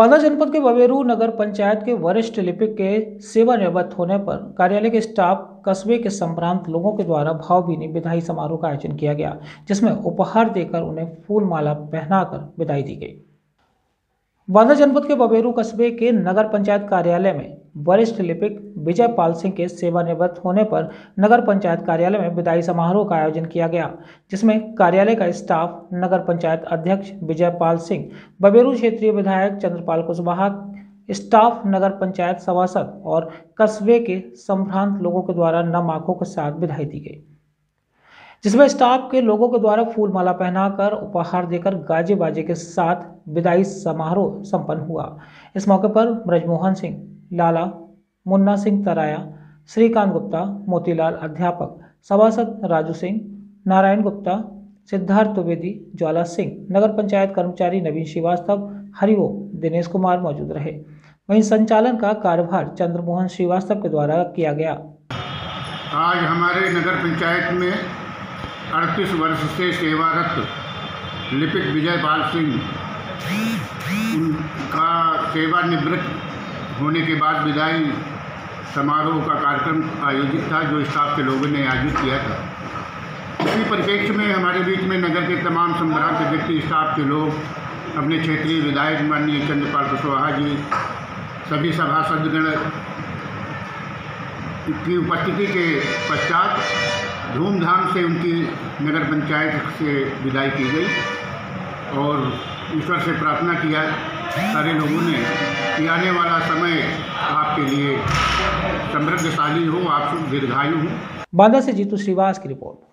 बांदा जनपद के बवेरू नगर पंचायत के वरिष्ठ लिपिक के सेवानिवृत्त होने पर कार्यालय के स्टाफ कस्बे के संभ्रांत लोगों के द्वारा भावभीनी विदाई समारोह का आयोजन किया गया, जिसमें उपहार देकर उन्हें फूलमाला पहनाकर विदाई दी गई। बांदा जनपद के बबेरू कस्बे के नगर पंचायत कार्यालय में वरिष्ठ लिपिक विजय पाल सिंह के सेवानिवृत्त होने पर नगर पंचायत कार्यालय में विदाई समारोह का आयोजन किया गया, जिसमें कार्यालय का स्टाफ, नगर पंचायत अध्यक्ष विजय पाल सिंह, बबेरू क्षेत्रीय विधायक चंद्रपाल कुशवाहा, स्टाफ, नगर पंचायत सभासद और कस्बे के संभ्रांत लोगों के द्वारा नम आँखों के साथ विदाई दी गई, जिसमें स्टाफ के लोगों के द्वारा फूल माला पहनाकर उपहार देकर गाजे बाजे के साथ विदाई समारोह संपन्न हुआ। इस मौके पर ब्रजमोहन सिंह, लाला मुन्ना सिंह तराया, श्रीकांत गुप्ता, मोतीलाल अध्यापक, सभासद राजू सिंह, नारायण गुप्ता, सिद्धार्थ द्विवेदी, ज्वाला सिंह, नगर पंचायत कर्मचारी नवीन श्रीवास्तव, हरिओम, दिनेश कुमार मौजूद रहे। वहीं संचालन का कार्यभार चंद्रमोहन श्रीवास्तव के द्वारा किया गया। आज हमारे नगर पंचायत में अड़तीस वर्ष से सेवारत लिपिक विजय पाल सिंह, उनका सेवानिवृत्त होने के बाद विदाई समारोह का कार्यक्रम आयोजित था, जो स्टाफ के लोगों ने आयोजित किया था। इसी परिप्रेक्ष्य में हमारे बीच में नगर के तमाम संभ्रांत व्यक्ति, स्टाफ के लोग, अपने क्षेत्रीय विधायक माननीय चंद्रपाल कुशवाहा जी, सभी सभासदगण की उपस्थिति के पश्चात धूमधाम से उनकी नगर पंचायत से विदाई की गई और ईश्वर से प्रार्थना किया। सारे लोगों ने कि आने वाला समय आपके लिए समृद्धशाली हो आप दीर्घायु हूँ। बांदा से जीतू श्रीवास की रिपोर्ट।